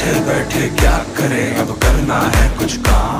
बैठे बैठे क्या करें? अब करना है कुछ काम।